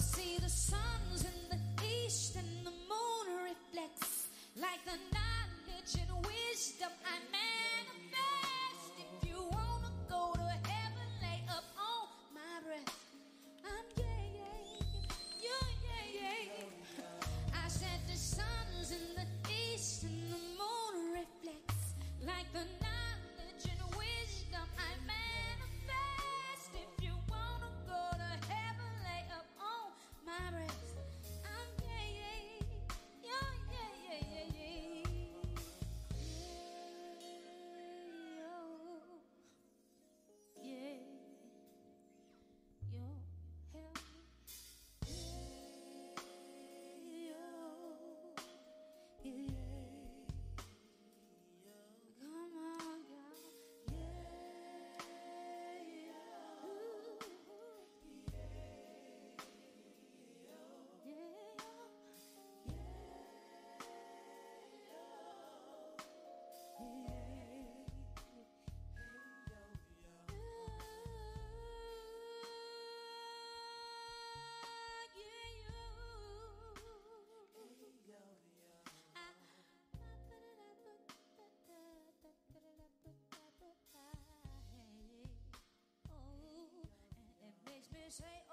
See the suns in the east and the say,